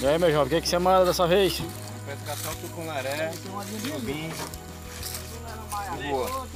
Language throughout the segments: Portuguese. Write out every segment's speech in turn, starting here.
E aí, meu jovem, o que, que você manda dessa vez? Pescar só tucunaré, jubim. Boa.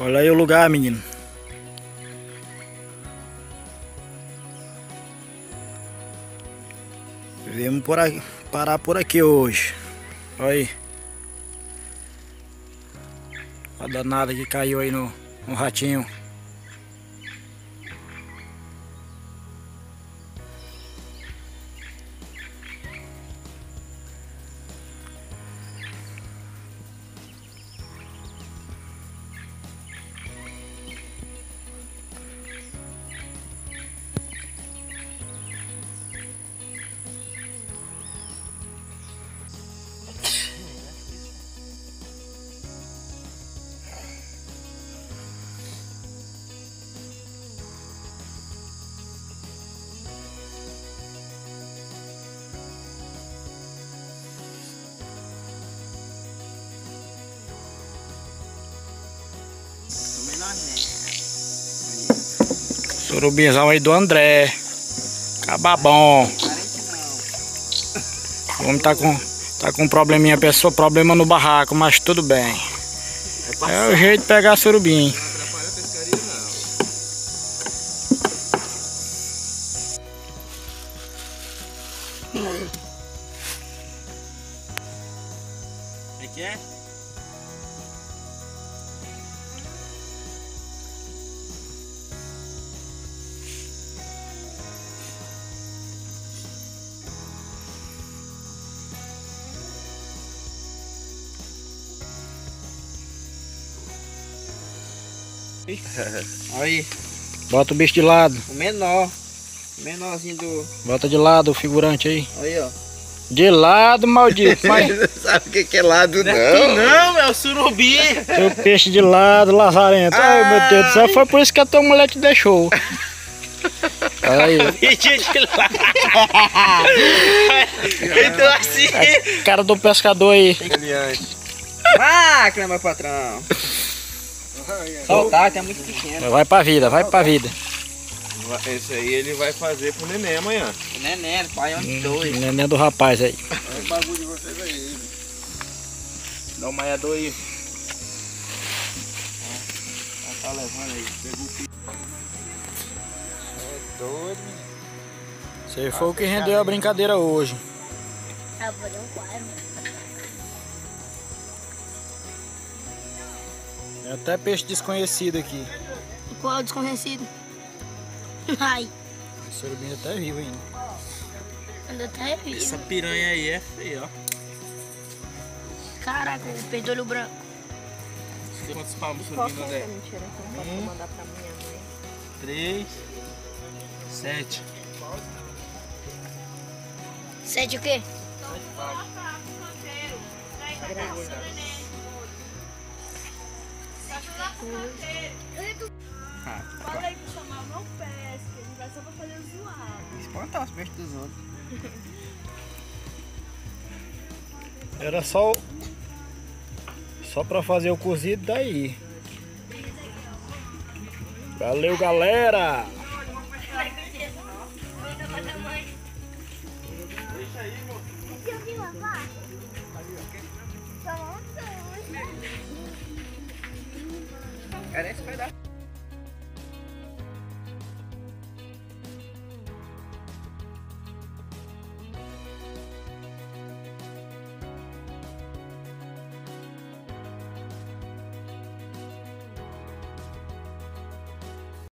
Olha aí o lugar, menino. Viemos por aqui, parar por aqui hoje. Olha aí. A danada que caiu aí no, no ratinho. Surubinzão aí do André. Cababom. O homem tá com, tá com um probleminha, pessoa, problema no barraco, mas tudo bem. É o jeito de pegar surubim. O que é? Aí, Bota o bicho de lado. o menor. O menorzinho do. Bota de lado o figurante aí. Aí, ó. De lado, maldito. Mas sabe o que que é lado, não. Não, é o surubim. seu peixe de lado, lazarento. Ai, meu Deus do céu. Foi por isso que a tua mulher te deixou. Aí, Pediu de lá. então assim. cara do pescador aí. Ah, meu patrão. Soltar, que é muito pequeno. Vai pra vida, vai pra vida. Esse aí ele vai fazer pro neném amanhã. Neném, pai, onde dois. Neném do rapaz aí. É o bagulho de vocês aí. Dá o maiador aí. Tá levando aí. Pegou o pico. É doido, menino. Você foi o que rendeu a brincadeira hoje. Ah, vou fazer um quadro. É até peixe desconhecido aqui. Qual é o desconhecido? Ai, O surubim até vivo ainda. ainda até vi. Essa piranha aí é feia, ó. Caraca, o peixe do olho branco. Quantos palmos subindo, André? Mentira, Um. mandar pra minha mãe. Três. Sete. Sete o quê? Falei pro Samuel, não pesca, ele vai só pra fazer zoar. Espantar os peixes dos outros. Era só. Só pra fazer o cozido daí. Valeu, galera! Era esse pedaço.